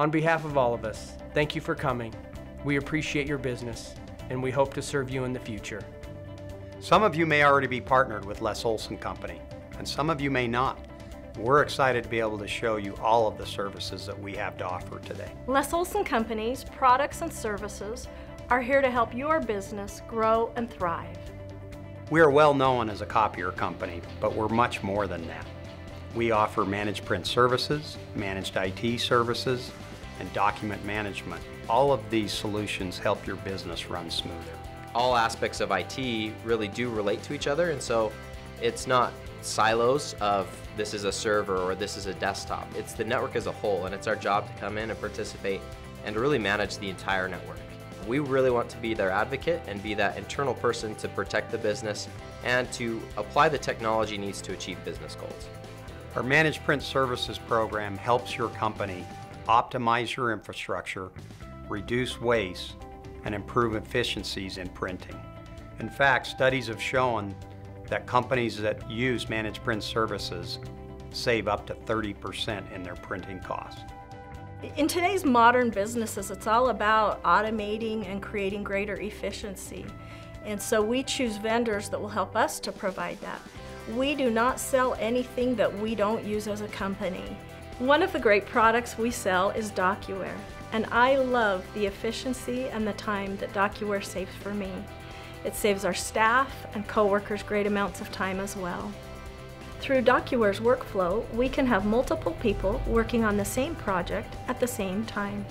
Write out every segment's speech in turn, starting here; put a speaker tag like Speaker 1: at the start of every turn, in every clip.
Speaker 1: On behalf of all of us, thank you for coming. We appreciate your business and we hope to serve you in the future.
Speaker 2: Some of you may already be partnered with Les Olson Company, and some of you may not. We're excited to be able to show you all of the services that we have to offer today.
Speaker 3: Les Olson Company's products and services are here to help your business grow and thrive.
Speaker 2: We are well known as a copier company, but we're much more than that. We offer managed print services, managed IT services, and document management. All of these solutions help your business run smoother.
Speaker 4: All aspects of IT really do relate to each other, and so it's not silos of this is a server or this is a desktop. It's the network as a whole, and it's our job to come in and participate and to really manage the entire network. We really want to be their advocate and be that internal person to protect the business and to apply the technology needs to achieve business goals.
Speaker 2: Our Managed Print Services program helps your company optimize your infrastructure, reduce waste, and improve efficiencies in printing. In fact, studies have shown that companies that use managed print services save up to 30% in their printing costs.
Speaker 3: In today's modern businesses, it's all about automating and creating greater efficiency. And so we choose vendors that will help us to provide that. We do not sell anything that we don't use as a company. One of the great products we sell is DocuWare, and I love the efficiency and the time that DocuWare saves for me. It saves our staff and coworkers great amounts of time as well. Through DocuWare's workflow, we can have multiple people working on the same project at the same time.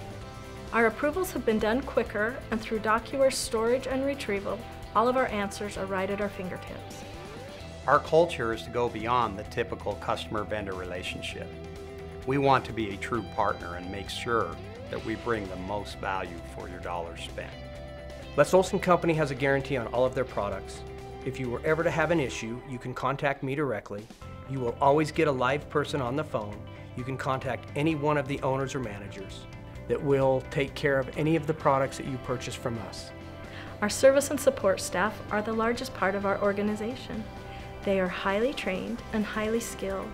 Speaker 3: Our approvals have been done quicker, and through DocuWare's storage and retrieval, all of our answers are right at our fingertips.
Speaker 2: Our culture is to go beyond the typical customer-vendor relationship. We want to be a true partner and make sure that we bring the most value for your dollars spent.
Speaker 1: Les Olson Company has a guarantee on all of their products. If you were ever to have an issue, you can contact me directly. You will always get a live person on the phone. You can contact any one of the owners or managers that will take care of any of the products that you purchase from us.
Speaker 3: Our service and support staff are the largest part of our organization. They are highly trained and highly skilled.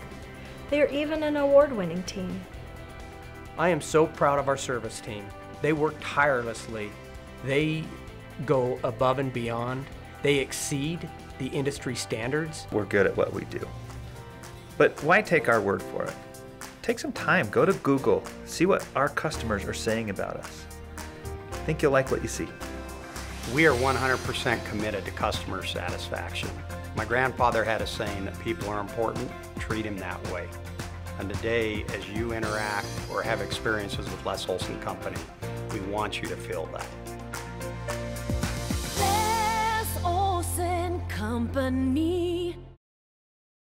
Speaker 3: They are even an award-winning team.
Speaker 1: I am so proud of our service team. They work tirelessly. They go above and beyond. They exceed the industry standards.
Speaker 5: We're good at what we do. But why take our word for it? Take some time, go to Google, see what our customers are saying about us. I think you'll like what you see.
Speaker 2: We are 100% committed to customer satisfaction. My grandfather had a saying that people are important, treat him that way. And today, as you interact or have experiences with Les Olson Company, we want you to feel that.
Speaker 6: Les Olson Company.